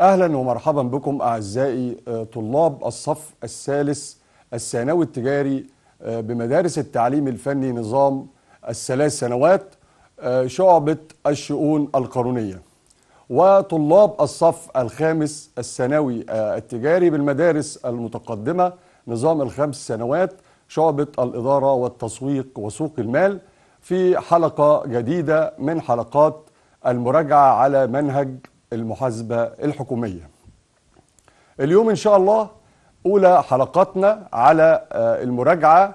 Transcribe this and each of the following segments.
أهلا ومرحبا بكم أعزائي آه، طلاب الصف الثالث الثانوي التجاري آه، بمدارس التعليم الفني نظام الثلاث سنوات آه، شعبة الشؤون القانونية. وطلاب الصف الخامس الثانوي التجاري بالمدارس المتقدمة نظام الخمس سنوات شعبة الإدارة والتسويق وسوق المال في حلقة جديدة من حلقات المراجعة على منهج المحاسبة الحكومية. اليوم إن شاء الله أولى حلقاتنا على آه، المراجعة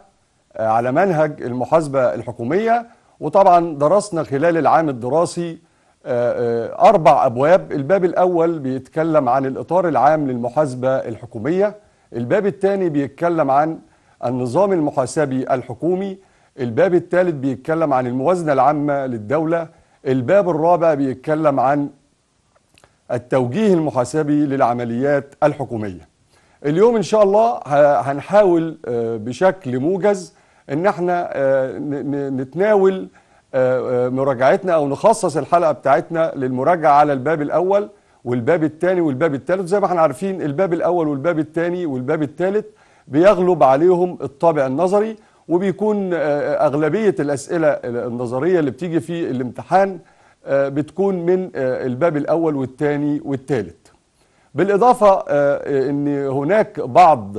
آه، على منهج المحاسبة الحكومية. وطبعا درسنا خلال العام الدراسي آه، أربع أبواب. الباب الأول بيتكلم عن الإطار العام للمحاسبة الحكومية. الباب الثاني بيتكلم عن النظام المحاسبي الحكومي. الباب الثالث بيتكلم عن الموازنة العامة للدولة. الباب الرابع بيتكلم عن التوجيه المحاسبي للعمليات الحكومية. اليوم إن شاء الله هنحاول آه، بشكل موجز إن إحنا آه، نتناول آه، مراجعتنا أو نخصص الحلقة بتاعتنا للمراجعة على الباب الأول والباب الثاني والباب الثالث. زي ما إحنا عارفين الباب الأول والباب الثاني والباب الثالث بيغلب عليهم الطابع النظري وبيكون أغلبية الأسئلة النظرية اللي بتيجي في الامتحان بتكون من آه، الباب الأول والثاني والثالث بالإضافة آه، أن هناك بعض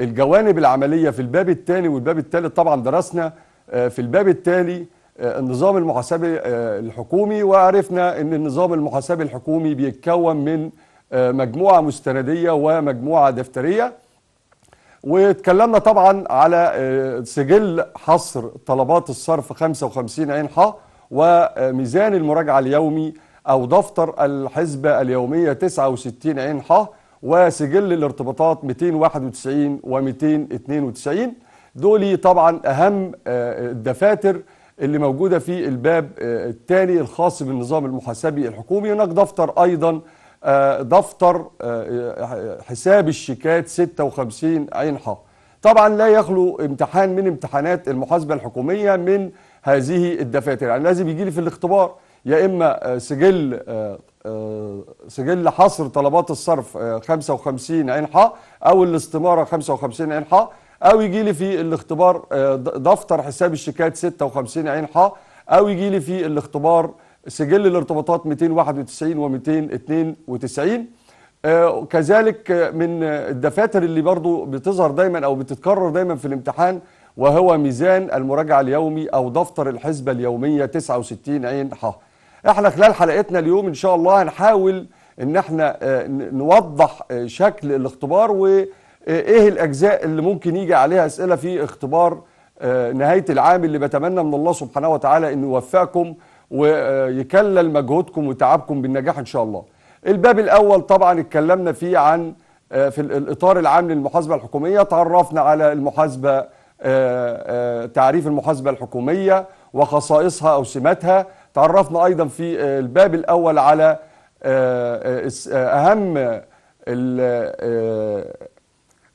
الجوانب العملية في الباب الثاني والباب الثالث طبعا درسنا آه، في الباب التالي آه، النظام المحاسبي آه، الحكومي وعرفنا أن النظام المحاسبي الحكومي بيتكون من آه، مجموعة مستندية ومجموعة دفترية. واتكلمنا طبعا على آه، سجل حصر طلبات الصرف 55 عين ح وميزان المراجعة اليومي أو دفتر الحسبة اليومية 69 عين ح وسجل الارتباطات 291 و 292 دول طبعا أهم آه، الدفاتر اللي موجودة في الباب آه، الثاني الخاص بالنظام المحاسبي الحكومي. هناك دفتر أيضا آه، دفتر حساب الشيكات 56 عين ح طبعا لا يخلو امتحان من امتحانات المحاسبة الحكومية من هذه الدفاتر. يعني لازم يجي لي في الاختبار يا إما آه، سجل آه، آه، سجل حصر طلبات الصرف آه، 55 عين ح أو الاستمارة 55 عين ح أو يجي لي في الاختبار دفتر حساب الشيكات 56 عين ح أو يجي لي في الاختبار سجل الارتباطات 291 و 292 آه، كذلك من الدفاتر اللي برضو بتظهر دايما أو بتتكرر دايما في الامتحان وهو ميزان المراجعة اليومي أو دفتر الحسبة اليومية 69 عين ح إحنا خلال حلقتنا اليوم إن شاء الله هنحاول إن إحنا آه، نوضح آه، شكل الاختبار وايه الأجزاء اللي ممكن يجي عليها أسئلة في اختبار آه، نهاية العام اللي بتمنى من الله سبحانه وتعالى إنه يوفقكم ويكلل مجهودكم وتعبكم بالنجاح إن شاء الله. الباب الأول طبعا اتكلمنا فيه عن آه، في ال- الإطار العام للمحاسبة الحكومية تعرفنا على المحاسبة آه، آه، تعريف المحاسبة الحكومية وخصائصها أو سماتها. تعرفنا أيضا في آه، الباب الأول على آه، آه، آه، آه،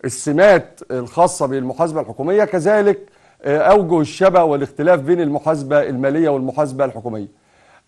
السمات الخاصة بالمحاسبة الحكومية كذلك آه، أوجه الشبه والاختلاف بين المحاسبة المالية والمحاسبة الحكومية.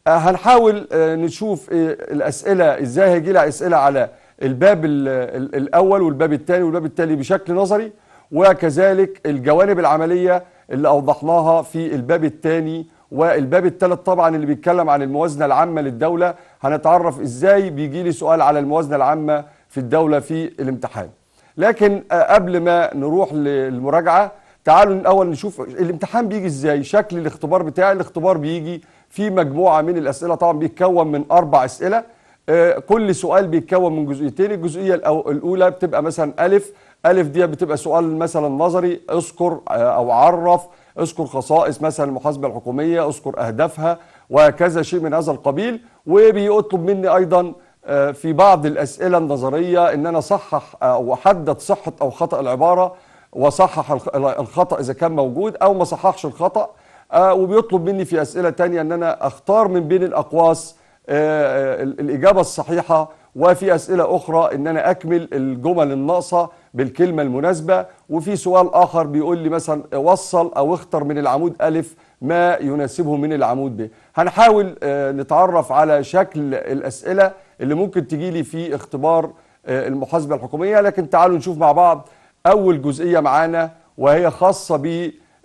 آه، هنحاول آه، نشوف آه، الأسئلة إزاي هيجي لها أسئلة على الباب ال- ال- الأول والباب الثاني والباب التالي بشكل نظري. وكذلك الجوانب العملية اللي أوضحناها في الباب الثاني والباب الثالث طبعا اللي بيتكلم عن الموازنة العامة للدولة. هنتعرف إزاي بيجي لي سؤال على الموازنة العامة في الدولة في الامتحان. لكن آه، قبل ما نروح للمراجعة تعالوا الأول نشوف الامتحان بيجي إزاي شكل الاختبار بتاعي. الاختبار بيجي في مجموعة من الأسئلة طبعا بيتكون من أربع أسئلة. آه، كل سؤال بيتكون من جزئيتين. الجزئية الأو- الأولى بتبقى مثلا ألف ألف دي بتبقى سؤال مثلا نظري اذكر آه، أو عرف اذكر خصائص مثلا المحاسبة الحكومية اذكر أهدافها وكذا شيء من هذا القبيل. وبيطلب مني أيضا آه، في بعض الأسئلة النظرية إن أنا أصحح أو أحدد صحة أو خطأ العبارة وأصحح الخ- الخطأ إذا كان موجود أو ما صححش الخطأ. آه، وبيطلب مني في أسئلة تانية إن أنا أختار من بين الأقواس آه، آه، الإجابة الصحيحة وفي أسئلة أخرى إن أنا أكمل الجمل الناقصة بالكلمة المناسبة وفي سؤال آخر بيقول لي مثلا وصل أو اختر من العمود ألف ما يناسبه من العمود ب. هنحاول آه، نتعرف على شكل الأسئلة اللي ممكن تجي لي في اختبار آه، المحاسبة الحكومية لكن تعالوا نشوف مع بعض أول جزئية معانا وهي خاصة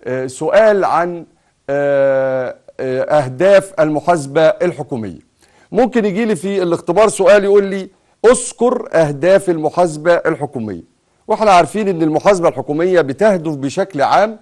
بسؤال عن آه، آه، أهداف المحاسبة الحكومية. ممكن يجي لي في الاختبار سؤال يقول لي أذكر أهداف المحاسبة الحكومية. وإحنا عارفين إن المحاسبة الحكومية بتهدف بشكل عام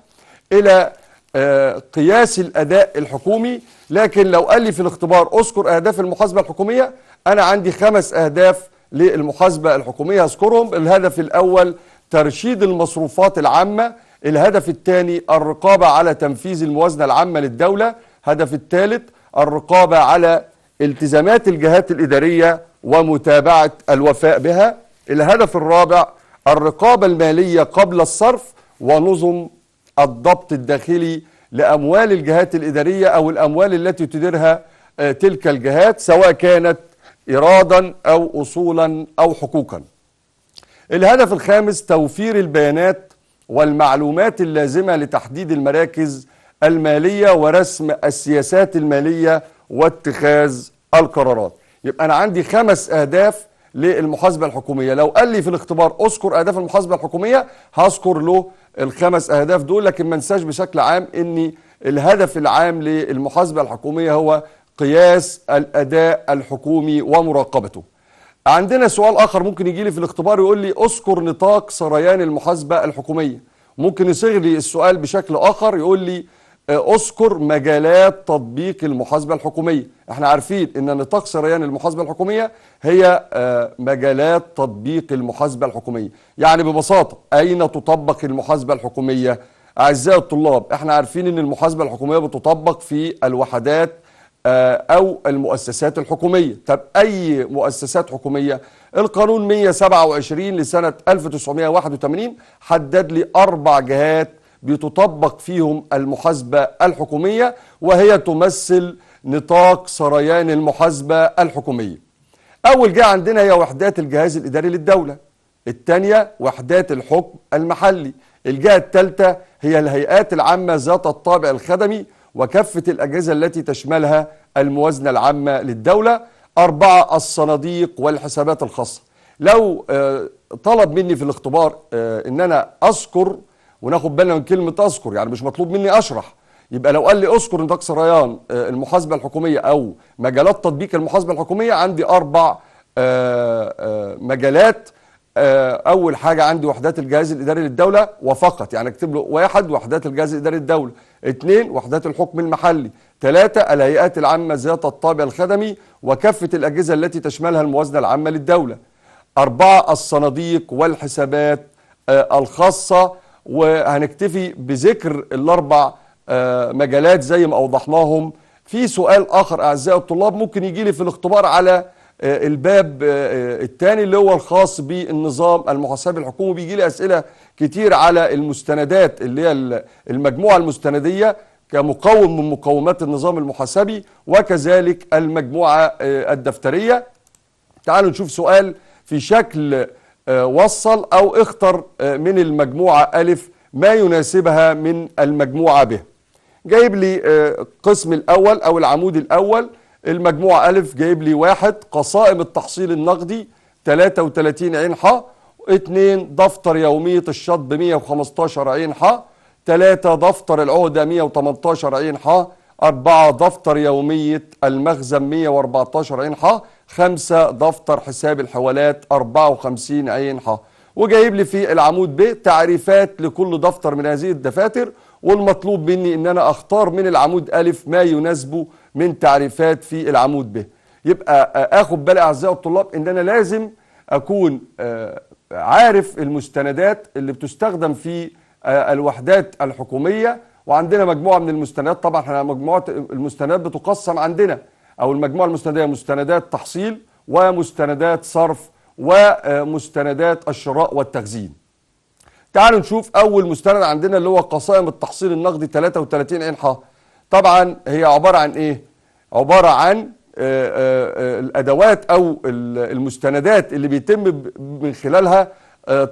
إلى آه، قياس الأداء الحكومي. لكن لو قال لي في الاختبار أذكر أهداف المحاسبة الحكومية. أنا عندي خمس أهداف للمحاسبة الحكومية أذكرهم الهدف الأول ترشيد المصروفات العامة. الهدف الثاني الرقابة على تنفيذ الموازنة العامة للدولة. الهدف الثالث الرقابة على التزامات الجهات الإدارية ومتابعة الوفاء بها الهدف الرابع الرقابة المالية قبل الصرف ونظم الضبط الداخلي لأموال الجهات الإدارية أو الأموال التي تديرها آه، تلك الجهات سواء كانت إيرادا أو أصولا أو حقوقا. الهدف الخامس توفير البيانات والمعلومات اللازمة لتحديد المراكز المالية ورسم السياسات المالية واتخاذ القرارات. يبقى أنا عندي خمس أهداف للمحاسبة الحكومية. لو قال لي في الاختبار أذكر أهداف المحاسبة الحكومية هذكر له الخمس أهداف دول لكن ما انساش بشكل عام أن الهدف العام للمحاسبة الحكومية هو قياس الأداء الحكومي ومراقبته. عندنا سؤال آخر ممكن يجي لي في الاختبار يقول لي أذكر نطاق سريان المحاسبة الحكومية. ممكن يصيغ لي السؤال بشكل آخر يقول لي اذكر مجالات تطبيق المحاسبة الحكومية. إحنا عارفين إن نطاق سريان المحاسبة الحكومية هي آه، مجالات تطبيق المحاسبة الحكومية. يعني ببساطة أين تطبق المحاسبة الحكومية؟ أعزائي الطلاب إحنا عارفين إن المحاسبة الحكومية بتطبق في الوحدات آه، أو المؤسسات الحكومية. طب أي مؤسسات حكومية؟ القانون 127 لسنة 1981 حدد لي أربع جهات بتطبق فيهم المحاسبة الحكومية وهي تمثل نطاق سريان المحاسبة الحكومية. أول جهة عندنا هي وحدات الجهاز الإداري للدولة الثانية وحدات الحكم المحلي. الجهة الثالثة هي الهيئات العامة ذات الطابع الخدمي وكافة الأجهزة التي تشملها الموازنة العامة للدولة. أربعة الصناديق والحسابات الخاصة. لو آه، طلب مني في الاختبار آه، إن أنا أذكر وناخد بالنا من كلمة أذكر يعني مش مطلوب مني أشرح. يبقى لو قال لي أذكر نطاق سريان آه، المحاسبة الحكومية أو مجالات تطبيق المحاسبة الحكومية عندي أربع آه، آه، مجالات. أول حاجة عندي وحدات الجهاز الإداري للدولة وفقط يعني أكتب له واحد وحدات الجهاز الإداري للدولة. اثنين وحدات الحكم المحلي. ثلاثة الهيئات العامة ذات الطابع الخدمي وكافة الأجهزة التي تشملها الموازنة العامة للدولة. أربعة الصناديق والحسابات الخاصة وهنكتفي بذكر الأربع آه، مجالات زي ما أوضحناهم. في سؤال آخر أعزائي الطلاب ممكن يجي لي في الاختبار على آه، الباب آه، الثاني اللي هو الخاص بالنظام المحاسبي الحكومي. بيجي لي أسئلة كتير على المستندات اللي هي المجموعة المستندية كمقوم من مقومات النظام المحاسبي وكذلك المجموعة آه، الدفترية. تعالوا نشوف سؤال في شكل وصل أو اختر آه، من المجموعة ألف ما يناسبها من المجموعة ب جايب لي آه، القسم الأول أو العمود الأول. المجموعة ألف جايب لي واحد قصائم التحصيل النقدي 33 عين ح اثنين دفتر يومية الشطب 115 عين ح ثلاثة دفتر العهدة 118 عين ح أربعة دفتر يومية المخزن 114 عين ح خمسة دفتر حساب الحوالات 54 عين ح وجايب لي في العمود ب تعريفات لكل دفتر من هذه الدفاتر والمطلوب مني إن أنا أختار من العمود ألف ما يناسبه من تعريفات في العمود ب. يبقى آه، آخد بالي أعزائي الطلاب إن أنا لازم أكون آه، عارف المستندات اللي بتستخدم في آه، الوحدات الحكومية. وعندنا مجموعة من المستندات طبعا إحنا مجموعة المستندات بتقسم عندنا أو المجموعة المستندية مستندات تحصيل ومستندات صرف ومستندات الشراء والتخزين. تعالوا نشوف أول مستند عندنا اللي هو قصائم التحصيل النقدي 33 عين ح طبعا هي عبارة عن إيه؟ عبارة عن آه، آه، آه، الأدوات أو ال- المستندات اللي بيتم من خلالها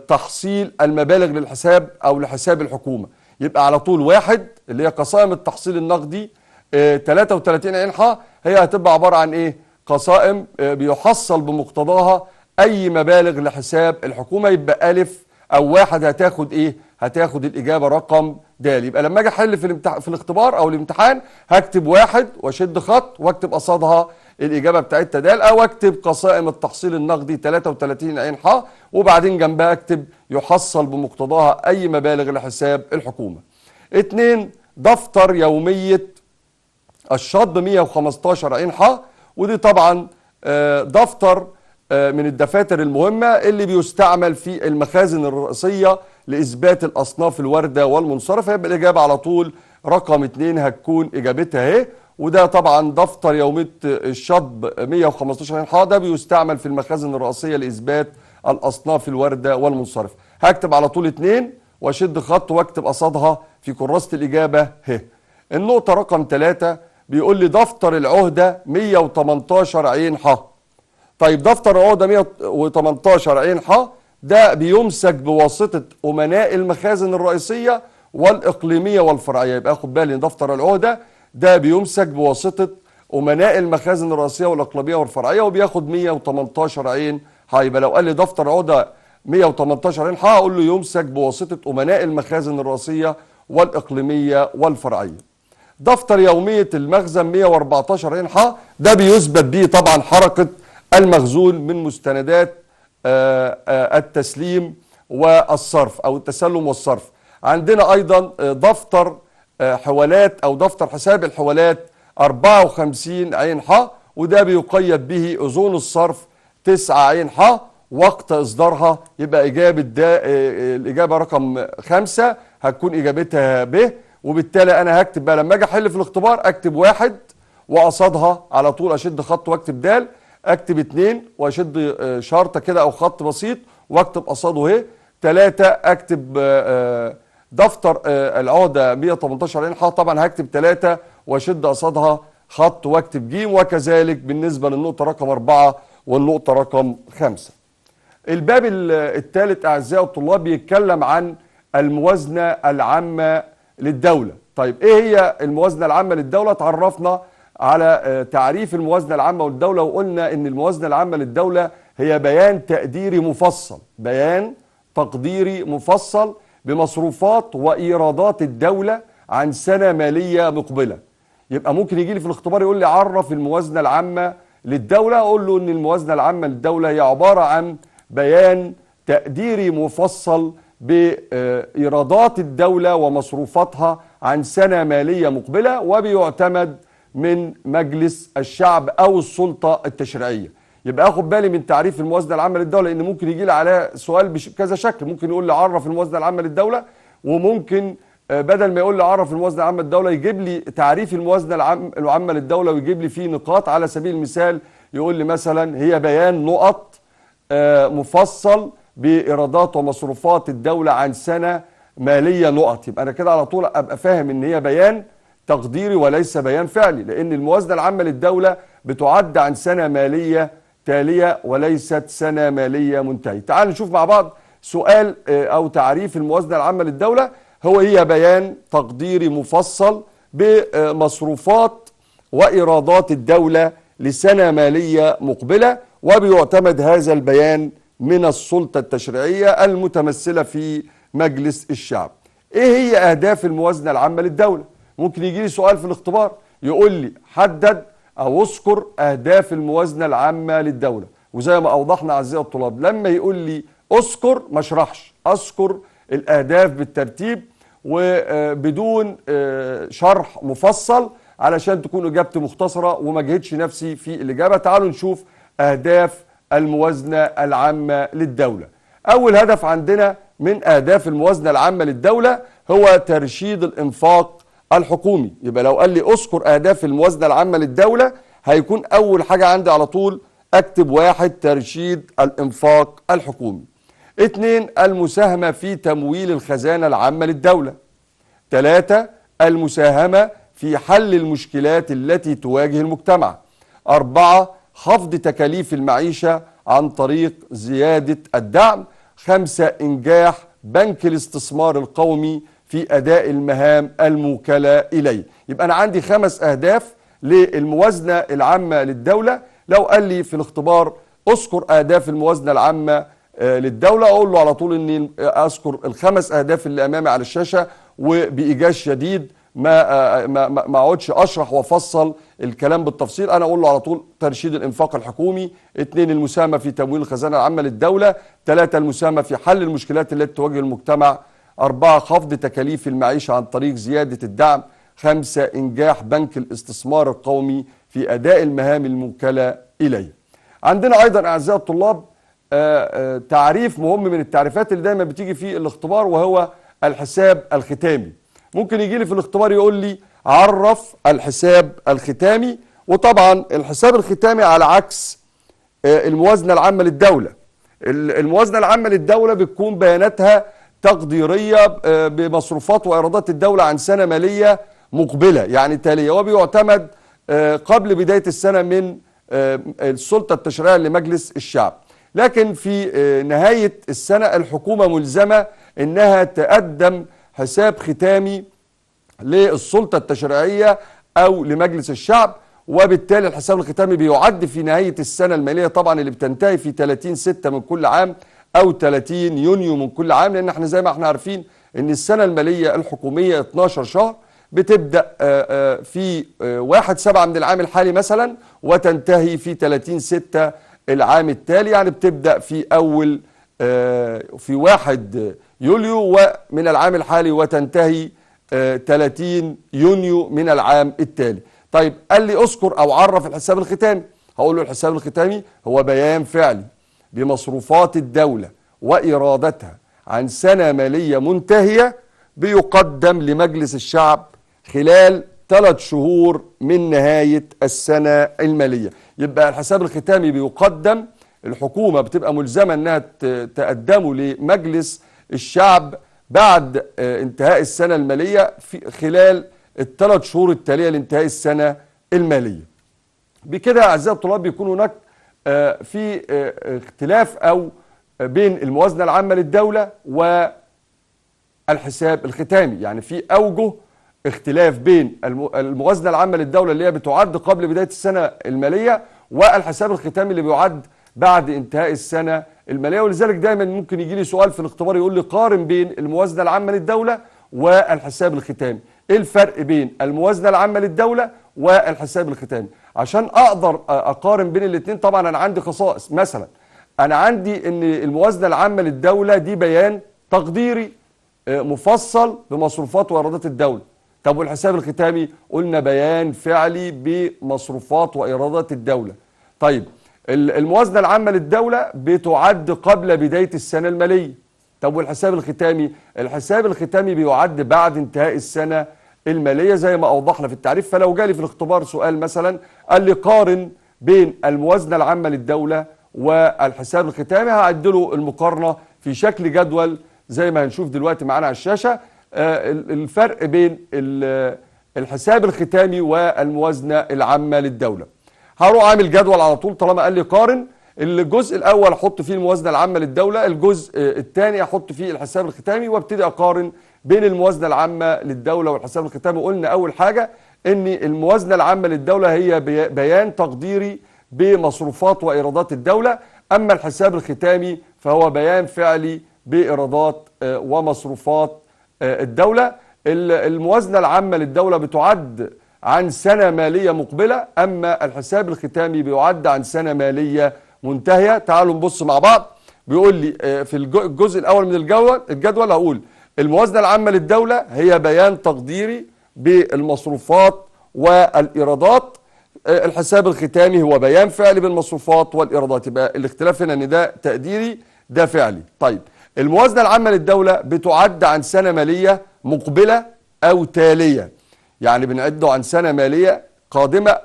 تحصيل المبالغ للحساب أو لحساب الحكومة. يبقى على طول واحد اللي هي قصائم التحصيل النقدي 33 عين ح هي هتبقى عبارة عن إيه؟ قصائم آه، بيحصل بمقتضاها أي مبالغ لحساب الحكومة يبقى ألف أو واحد هتاخد إيه؟ هتاخد الإجابة رقم د يبقى لما أجي أحل في الامتح... في الاختبار أو الامتحان هكتب واحد وأشد خط وأكتب قصادها الإجابة بتاعتها د أو أكتب قصائم التحصيل النقدي 33 عين ح وبعدين جنبها أكتب يحصل بمقتضاها أي مبالغ لحساب الحكومة. اتنين دفتر يومية الشطب 115 عين ح ودي طبعا آه، دفتر آه، من الدفاتر المهمة اللي بيستعمل في المخازن الرئيسية لإثبات الأصناف الواردة والمنصرفة. يبقى الإجابة على طول رقم اتنين هتكون إجابتها اهي وده طبعا دفتر يومية الشطب 115 عين ح ده بيستعمل في المخازن الرئيسية لإثبات الأصناف الواردة والمنصرفة. هكتب على طول اتنين وأشد خط وأكتب قصادها في كراسة الإجابة ه النقطة رقم ثلاثة بيقول لي دفتر العهدة 118 عين ح طيب دفتر العهدة 118 عين ح ده بيمسك بواسطة أمناء المخازن الرئيسية والإقليمية والفرعية. يبقى خد بالي دفتر العهدة ده بيمسك بواسطة أمناء المخازن الرئيسية والإقليمية والفرعية وبياخد 118 عين ح يبقى لو قال لي دفتر عهدة 118 عين ح أقول له يمسك بواسطة أمناء المخازن الرئيسية والإقليمية والفرعية. دفتر يومية المخزن 114 عين ح ده بيثبت بيه طبعا حركة المخزون من مستندات آه، آه، التسليم والصرف أو التسلم والصرف. عندنا أيضا آه، دفتر حوالات أو دفتر حساب الحوالات 54 عين ح وده بيقيد به أذون الصرف 9 عين ح وقت إصدارها. يبقى إجابة ده الإجابة رقم خمسة هتكون إجابتها ب وبالتالي أنا هكتب بقى لما أجي أحل في الاختبار أكتب واحد وقصادها على طول أشد خط وأكتب دال أكتب اتنين وأشد آه، شرطة كده أو خط بسيط وأكتب قصاده اهي تلاتة أكتب آه، آه، دفتر العقده 118 عين ح طبعا هكتب تلاتة وأشد قصادها خط وأكتب جيم وكذلك بالنسبة للنقطة رقم أربعة والنقطة رقم خمسة. الباب الثالث أعزائي الطلاب بيتكلم عن الموازنة العامة للدولة. طيب إيه هي الموازنة العامة للدولة؟ تعرفنا على آه، تعريف الموازنة العامة للدوله وقلنا إن الموازنة العامة للدولة هي بيان تقديري مفصل بيان تقديري مفصل بمصروفات وإيرادات الدولة عن سنة مالية مقبلة. يبقى ممكن يجي لي في الاختبار يقول لي عرف الموازنة العامة للدولة. أقول له إن الموازنة العامة للدولة هي عبارة عن بيان تقديري مفصل بإيرادات الدولة ومصروفاتها عن سنة مالية مقبلة وبيعتمد من مجلس الشعب أو السلطة التشريعية. يبقى آخد بالي من تعريف الموازنة العامة للدولة لأن ممكن يجي لي عليها سؤال بكذا شكل. ممكن يقول لي عرف الموازنة العامة للدولة وممكن آه، بدل ما يقول لي عرف الموازنة العامة للدولة يجيب لي تعريف الموازنة العام- العامة للدولة ويجيب لي فيه نقاط. على سبيل المثال يقول لي مثلا هي بيان نقط آه، مفصل بإيرادات ومصروفات الدولة عن سنة مالية نقط. يبقى أنا كده على طول أبقى فاهم إن هي بيان تقديري وليس بيان فعلي لأن الموازنة العامة للدولة بتعد عن سنة مالية تالية وليست سنة مالية منتهية. تعالوا نشوف مع بعض سؤال آه، أو تعريف الموازنة العامة للدولة. هو هي بيان تقديري مفصل بمصروفات وإيرادات الدولة لسنة مالية مقبلة وبيعتمد هذا البيان من السلطة التشريعية المتمثلة في مجلس الشعب. إيه هي أهداف الموازنة العامة للدولة؟ ممكن يجي لي سؤال في الاختبار يقول لي حدد أو اذكر أهداف الموازنة العامة للدولة وزي ما أوضحنا أعزائي الطلاب لما يقول لي اذكر ما أشرحش أذكر الأهداف بالترتيب وبدون آه، شرح مفصل علشان تكون إجابتي مختصرة وما جهدش نفسي في الإجابة تعالوا نشوف أهداف الموازنة العامة للدولة. أول هدف عندنا من أهداف الموازنة العامة للدولة هو ترشيد الإنفاق الحكومي. يبقى لو قال لي أذكر أهداف الموازنة العامة للدولة هيكون أول حاجة عندي على طول أكتب واحد ترشيد الإنفاق الحكومي. اتنين المساهمة في تمويل الخزانة العامة للدولة. ثلاثة المساهمة في حل المشكلات التي تواجه المجتمع. أربعة خفض تكاليف المعيشة عن طريق زيادة الدعم خمسة إنجاح بنك الاستثمار القومي في أداء المهام الموكلة إليه. يبقى أنا عندي خمس أهداف للموازنة العامة للدولة. لو قال لي في الاختبار أذكر أهداف الموازنة العامة آه، للدولة أقول له على طول إني أذكر الخمس أهداف اللي أمامي على الشاشة وبإيجاز شديد ما آه، ما ما ما اقعدش اشرح وافصل الكلام بالتفصيل. أنا أقول له على طول ترشيد الانفاق الحكومي اثنين المساهمة في تمويل الخزانة العامة للدولة ثلاثة المساهمة في حل المشكلات التي تواجه المجتمع أربعة خفض تكاليف المعيشة عن طريق زيادة الدعم خمسة إنجاح بنك الاستثمار القومي في أداء المهام الموكلة إليه. عندنا أيضا أعزائي الطلاب آه، آه، تعريف مهم من التعريفات اللي دايما بتيجي في الاختبار وهو الحساب الختامي. ممكن يجي لي في الاختبار يقول لي عرف الحساب الختامي وطبعا الحساب الختامي على عكس آه، الموازنة العامة للدولة. ال- الموازنة العامة للدولة بتكون بياناتها تقديرية آه، بمصروفات وإيرادات الدولة عن سنة مالية مقبلة. يعني تالية وبيعتمد آه، قبل بداية السنة من السلطة التشريعية لمجلس الشعب. لكن في نهاية السنة الحكومة ملزمة إنها تقدم حساب ختامي للسلطة التشريعية أو لمجلس الشعب وبالتالي الحساب الختامي بيعد في نهاية السنة المالية طبعا اللي بتنتهي في 30 6 من كل عام أو 30 يونيو من كل عام لأن إحنا زي ما إحنا عارفين إن السنة المالية الحكومية 12 شهر بتبدأ آه، آه، في آه، 1 7 من العام الحالي مثلا وتنتهي في 30 6 العام التالي يعني بتبدأ في أول آه، في 1 يوليو ومن العام الحالي وتنتهي آه، 30 يونيو من العام التالي. طيب قال لي اذكر أو عرف الحساب الختامي. هقول له الحساب الختامي هو بيان فعلي بمصروفات الدولة وإيراداتها عن سنة مالية منتهية بيقدم لمجلس الشعب خلال ثلاث شهور من نهاية السنة المالية. يبقى الحساب الختامي بيقدم الحكومة بتبقى ملزمة إنها ت- تقدمه لمجلس الشعب بعد آه، انتهاء السنة المالية في خلال الثلاث شهور التالية لانتهاء السنة المالية. بكده أعزائي الطلاب بيكون هناك آه، في آه، اختلاف أو بين الموازنة العامة للدولة والحساب الختامي. يعني في أوجه اختلاف بين الم- الموازنة العامة للدولة اللي هي بتعد قبل بداية السنة المالية والحساب الختامي اللي بيعد بعد انتهاء السنة المالية ولذلك دايما ممكن يجي لي سؤال في الاختبار يقول لي قارن بين الموازنة العامة للدولة والحساب الختامي إيه الفرق بين الموازنة العامة للدولة والحساب الختامي عشان أقدر أقارن بين الاثنين طبعا أنا عندي خصائص. مثلا أنا عندي إن الموازنة العامة للدولة دي بيان تقديري مفصل بمصروفات وإيرادات الدولة. طب والحساب الختامي؟ قلنا بيان فعلي بمصروفات وإيرادات الدولة. طيب ال- الموازنة العامة للدولة بتعد قبل بداية السنة المالية. طب والحساب الختامي؟ الحساب الختامي بيعد بعد انتهاء السنة المالية زي ما أوضحنا في التعريف. فلو جالي في الاختبار سؤال مثلا قال لي قارن بين الموازنة العامة للدولة والحساب الختامي. هعد له المقارنة في شكل جدول زي ما هنشوف دلوقتي معانا على الشاشة. آه، ال- الفرق بين ال- الحساب الختامي والموازنة العامة للدولة. هروح عامل جدول على طول طالما قال لي قارن. الجزء الأول أحط فيه الموازنة العامة للدولة الجزء الثاني أحط فيه الحساب الختامي وابتدي اقارن بين الموازنة العامة للدولة والحساب الختامي. قلنا اول حاجة ان الموازنة العامة للدولة هي بي- بيان تقديري بمصروفات وإيرادات الدولة. اما الحساب الختامي فهو بيان فعلي بإيرادات آه، ومصروفات آه، الدولة. ال- الموازنة العامة للدولة بتعد عن سنة مالية مقبلة أما الحساب الختامي بيعد عن سنة مالية منتهية. تعالوا نبص مع بعض. بيقول لي آه، في الج- الجزء الأول من الجدول الجدول هقول الموازنة العامة للدولة هي بيان تقديري بالمصروفات والإيرادات. آه، الحساب الختامي هو بيان فعلي بالمصروفات والإيرادات. يبقى الاختلاف هنا إن ده تقديري ده فعلي. طيب الموازنة العامة للدولة بتعد عن سنة مالية مقبلة أو تالية. يعني بنعده عن سنة مالية قادمة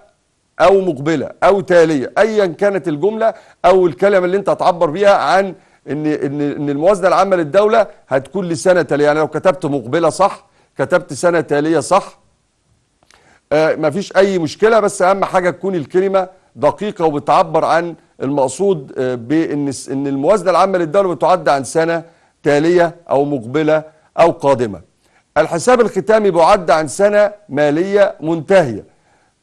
أو مقبلة أو تالية ايا كانت الجملة أو الكلمة اللي أنت هتعبر بيها عن إن إن إن الموازنة العامة للدولة هتكون لسنة تالية يعني لو كتبت مقبلة صح كتبت سنة تالية صح آه، مفيش أي مشكلة بس أهم حاجة تكون الكلمة دقيقة وبتعبر عن المقصود آه، بإن الس- إن الموازنة العامة للدولة بتعد عن سنة تالية أو مقبلة أو قادمة. الحساب الختامي بيعد عن سنة مالية منتهية.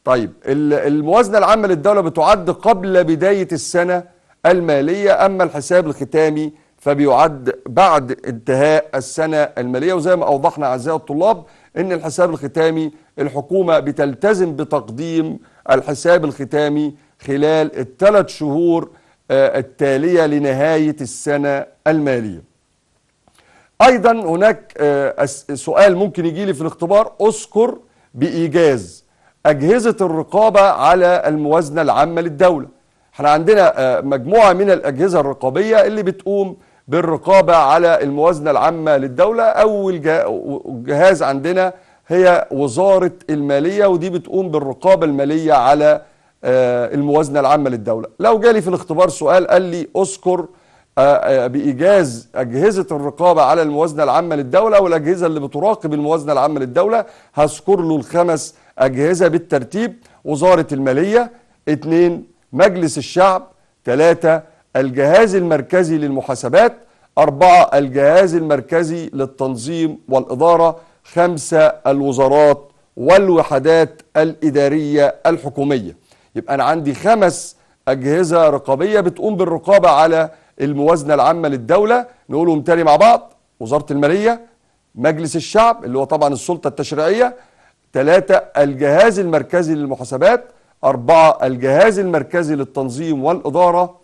طيب ال- الموازنة العامة للدولة بتعد قبل بداية السنة المالية أما الحساب الختامي فبيعد بعد انتهاء السنة المالية وزي ما أوضحنا أعزائي الطلاب أن الحساب الختامي الحكومة بتلتزم بتقديم الحساب الختامي خلال الثلاث شهور آه، التالية لنهاية السنة المالية أيضا هناك آه، سؤال ممكن يجي لي في الاختبار. أذكر بإيجاز أجهزة الرقابة على الموازنة العامة للدولة. إحنا عندنا آه، مجموعة من الأجهزة الرقابية اللي بتقوم بالرقابة على الموازنة العامة للدولة. أول جه- جهاز عندنا هي وزارة المالية ودي بتقوم بالرقابة المالية على آه، الموازنة العامة للدولة. لو جالي في الاختبار سؤال قال لي أذكر آه، آه، بإيجاز أجهزة الرقابة على الموازنة العامة للدولة والأجهزة اللي بتراقب الموازنة العامة للدولة. هذكر له الخمس أجهزة بالترتيب. وزارة المالية اثنين مجلس الشعب ثلاثة الجهاز المركزي للمحاسبات أربعة الجهاز المركزي للتنظيم والإدارة خمسة الوزارات والوحدات الإدارية الحكومية. يبقى أنا عندي خمس أجهزة رقابية بتقوم بالرقابة على الموازنة العامة للدولة نقولهم تاني مع بعض. وزارة المالية مجلس الشعب اللي هو طبعا السلطة التشريعية ثلاثة الجهاز المركزي للمحاسبات أربعة الجهاز المركزي للتنظيم والإدارة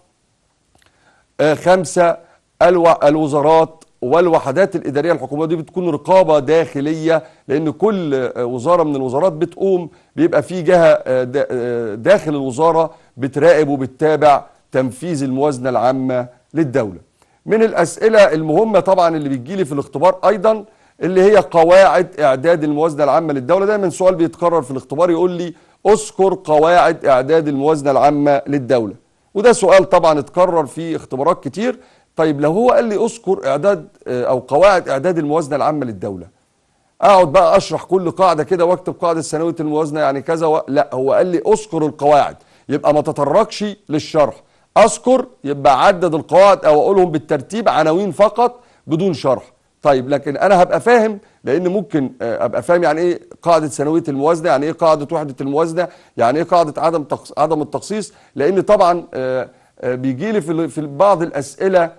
آه، خمسة ألو... الوزارات والوحدات الإدارية الحكومية. دي بتكون رقابة داخلية لأن كل آه، وزارة من الوزارات بتقوم بيبقى في جهة آه، داخل الوزارة بتراقب وبتتابع تنفيذ الموازنة العامة للدولة. من الأسئلة المهمة طبعا اللي بتجيلي في الاختبار أيضا اللي هي قواعد إعداد الموازنة العامة للدولة. دايما سؤال بيتكرر في الاختبار يقول لي أذكر قواعد إعداد الموازنة العامة للدولة. وده سؤال طبعا اتكرر في اختبارات كتير. طيب لو هو قال لي أذكر إعداد آه، أو قواعد إعداد الموازنة العامة للدولة أقعد بقى أشرح كل قاعدة كده وأكتب قاعدة سنوية الموازنة يعني كذا و... لا هو قال لي أذكر القواعد. يبقى ما تطرقش للشرح. أذكر يبقى عدد القواعد أو أقولهم بالترتيب عناوين فقط بدون شرح طيب لكن أنا هبقى فاهم لأن ممكن آه، أبقى فاهم يعني إيه قاعدة سنويه الموازنة يعني إيه قاعدة وحدة الموازنة يعني إيه قاعدة عدم. عدم التخصيص لأن طبعا آه، آه، بيجي لي في بعض الأسئلة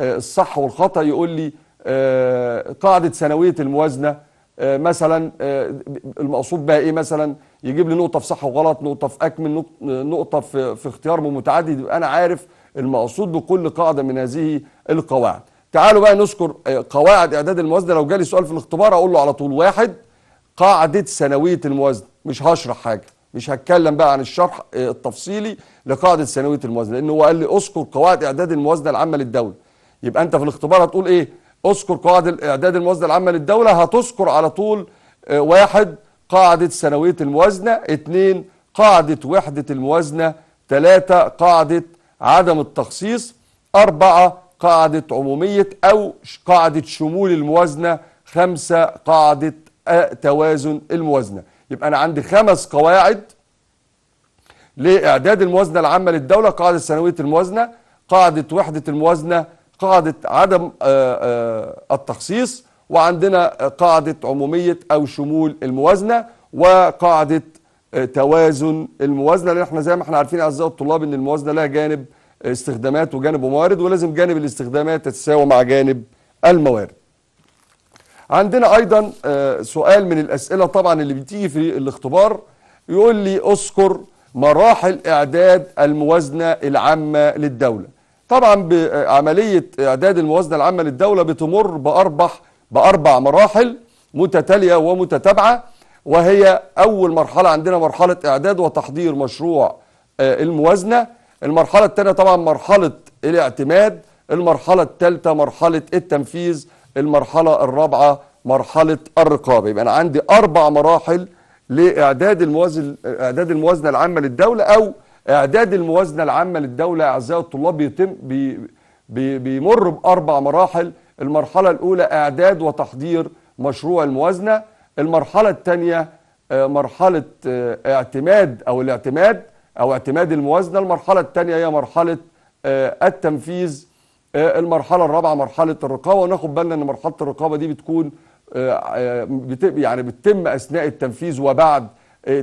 الصح والخطأ يقول لي قاعدة سنويه الموازنة مثلا آه، المقصود بها إيه مثلا؟ يجيب لي نقطة في صح وغلط نقطة في أكمل نق- نقطة في في اختيار متعدد. يبقى أنا عارف المقصود بكل قاعدة من هذه القواعد. تعالوا بقى نذكر آه، قواعد إعداد الموازنة. لو جالي سؤال في الاختبار أقول له على طول واحد قاعدة سنوية الموازنة. مش هشرح حاجة. مش هتكلم بقى عن الشرح آه، التفصيلي لقاعدة سنوية الموازنة. لأنه هو قال لي أذكر قواعد إعداد الموازنة العامة للدولة. يبقى أنت في الاختبار هتقول إيه؟ اذكر قواعد اعداد الموازنة العامة للدولة هتذكر على طول آه، واحد قاعدة سنوية الموازنة اثنين قاعدة وحدة الموازنة ثلاثة قاعدة عدم التخصيص أربعة قاعدة عمومية أو قاعدة شمول الموازنة خمسة قاعدة آه، توازن الموازنة. يبقى أنا عندي خمس قواعد لإعداد الموازنة العامة للدولة قاعدة سنوية الموازنة قاعدة وحدة الموازنة قاعدة عدم آه، آه، التخصيص وعندنا قاعدة عمومية أو شمول الموازنة وقاعدة آه، توازن الموازنة لأن إحنا زي ما إحنا عارفين أعزائي الطلاب إن الموازنة لها جانب استخدامات وجانب موارد ولازم جانب الاستخدامات تتساوى مع جانب الموارد. عندنا أيضا آه، سؤال من الأسئلة طبعا اللي بتيجي في الاختبار يقول لي أذكر مراحل إعداد الموازنة العامة للدولة. طبعا بعملية إعداد الموازنة العامة للدولة بتمر باربع بأربع مراحل متتالية ومتتابعة وهي أول مرحلة عندنا مرحلة إعداد وتحضير مشروع آه، الموازنة. المرحلة الثانية طبعا مرحلة الاعتماد. المرحلة الثالثه مرحلة التنفيذ. المرحلة الرابعة مرحلة الرقابة. يبقى أنا عندي أربع مراحل لإعداد الموازن إعداد الموازنة العامة للدولة أو إعداد الموازنة العامة للدولة أعزائي الطلاب بيتم بي بي بيمر بأربع مراحل. المرحلة الأولى إعداد وتحضير مشروع الموازنة. المرحلة الثانية آه، مرحلة آه، اعتماد أو الاعتماد أو اعتماد الموازنة. المرحلة الثانية هي مرحلة آه، التنفيذ. المرحلة الرابعة مرحلة الرقابة. وناخد بالنا إن مرحلة الرقابة دي بتكون بت- يعني بتتم أثناء التنفيذ وبعد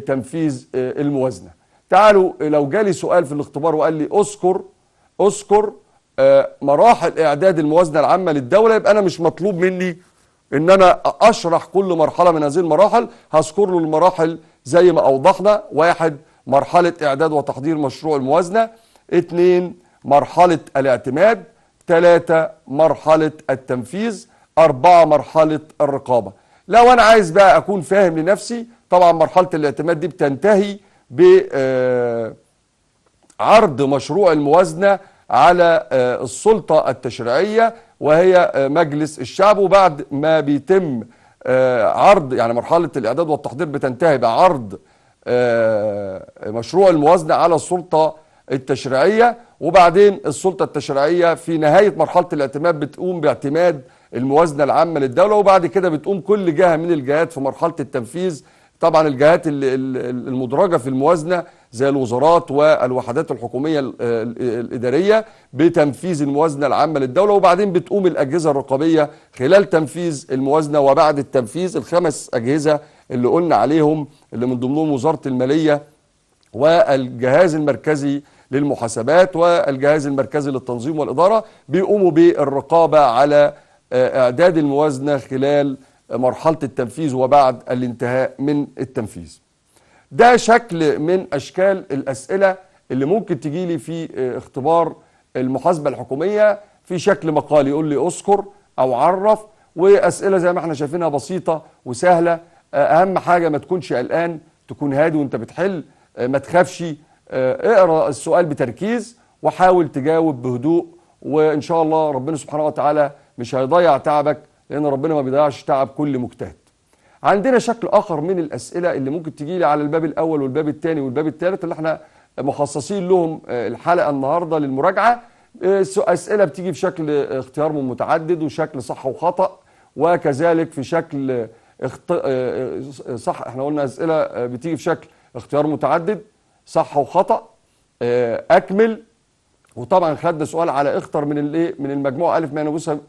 تنفيذ الموازنة. تعالوا لو جالي سؤال في الاختبار وقال لي أذكر أذكر آه، مراحل إعداد الموازنة العامة للدولة يبقى أنا مش مطلوب مني إن أنا أشرح كل مرحلة من هذه المراحل. هذكر له المراحل زي ما أوضحنا. واحد مرحلة إعداد وتحضير مشروع الموازنة. اثنين مرحلة الاعتماد. ثلاثة مرحلة التنفيذ. أربعة مرحلة الرقابة. لو أنا عايز بقى أكون فاهم لنفسي طبعا مرحلة الاعتماد دي بتنتهي بعرض مشروع الموازنة على آه، السلطة التشريعية وهي آه، مجلس الشعب. وبعد ما بيتم آه، عرض يعني مرحلة الإعداد والتحضير بتنتهي بعرض مشروع الموازنة على السلطة التشريعية. وبعدين السلطة التشريعية في نهاية مرحلة الاعتماد بتقوم باعتماد الموازنة العامة للدولة. وبعد كده بتقوم كل جهة من الجهات في مرحلة التنفيذ طبعا الجهات ال- ال- المدرجة في الموازنة زي الوزارات والوحدات الحكومية ال- ال- الإدارية بتنفيذ الموازنة العامة للدولة وبعدين بتقوم الأجهزة الرقابية خلال تنفيذ الموازنة وبعد التنفيذ الخمس أجهزة اللي قلنا عليهم اللي من ضمنهم وزارة المالية والجهاز المركزي للمحاسبات والجهاز المركزي للتنظيم والإدارة بيقوموا بالرقابة على آه، إعداد الموازنة خلال مرحلة التنفيذ وبعد الانتهاء من التنفيذ. ده شكل من أشكال الأسئلة اللي ممكن تجي لي في آه، اختبار المحاسبة الحكومية. في شكل مقالي يقول لي أذكر أو عرف وأسئلة زي ما إحنا شايفينها بسيطة وسهلة. آه، أهم حاجة ما تكونش قلقان تكون هادي وانت بتحل. آه، ما تخافش. اقرأ السؤال بتركيز وحاول تجاوب بهدوء وإن شاء الله ربنا سبحانه وتعالى مش هيضيع تعبك لأن ربنا ما بيضيعش تعب كل مجتهد. عندنا شكل آخر من الأسئلة اللي ممكن تجي لي على الباب الأول والباب الثاني والباب الثالث اللي إحنا مخصصين لهم آه، الحلقة النهارده للمراجعة. آه، أسئلة بتيجي في شكل اختيار من متعدد وشكل صح وخطأ وكذلك في شكل اخت... آه، صح إحنا قلنا أسئلة بتيجي في شكل اختيار متعدد صح وخطأ أكمل وطبعا خدنا سؤال على اختر من الإيه؟ من المجموعة. ألف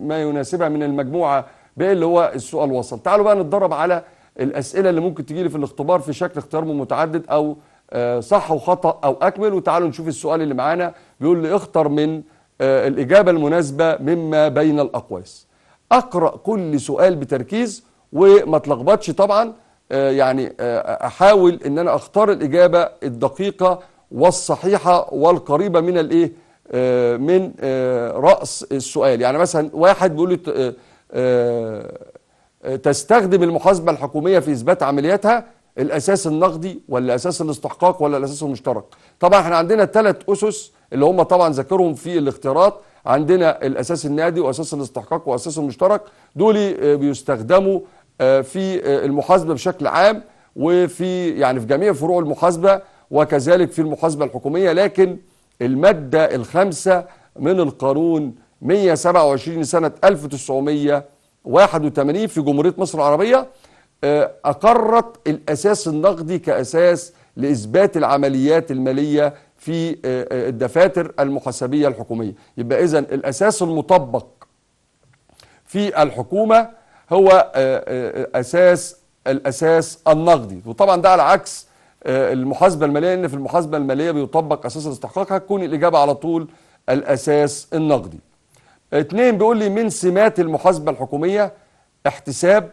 ما يناسبها من المجموعة ب اللي هو السؤال وصل. تعالوا بقى نتدرب على الأسئلة اللي ممكن تجي لي في الاختبار في شكل اختيار متعدد أو آه، صح وخطأ أو أكمل. وتعالوا نشوف السؤال اللي معانا. بيقول لي اختر من آه، الإجابة المناسبة مما بين الأقواس. أقرأ كل سؤال بتركيز وما تلخبطش طبعا. آه، يعني أحاول إن أنا أختار الإجابة الدقيقة والصحيحة والقريبة من الإيه؟ من آه، رأس السؤال. يعني مثلا واحد بيقول لي آه، آه، تستخدم المحاسبة الحكومية في إثبات عملياتها الأساس النقدي ولا الأساس الاستحقاق ولا الأساس المشترك؟ طبعا إحنا عندنا ثلاث أسس اللي هم طبعا ذاكرهم في الاختيارات. عندنا الأساس النادي وأساس الاستحقاق وأساس المشترك. دول آه، بيستخدموا آه، في آه، المحاسبة بشكل عام وفي يعني في جميع فروع المحاسبة وكذلك في المحاسبة الحكومية. لكن المادة الخامسة من القانون 127 سنة 1981 في جمهورية مصر العربية آه، أقرت الأساس النقدي كأساس لإثبات العمليات المالية في آه، آه، الدفاتر المحاسبية الحكومية. يبقى اذا الأساس المطبق في الحكومة هو أساس الأساس النقدي. وطبعا ده على عكس المحاسبة المالية لأن في المحاسبة المالية بيطبق أساس الاستحقاق هتكون الإجابة على طول الأساس النقدي. اتنين بيقول لي من سمات المحاسبة الحكومية احتساب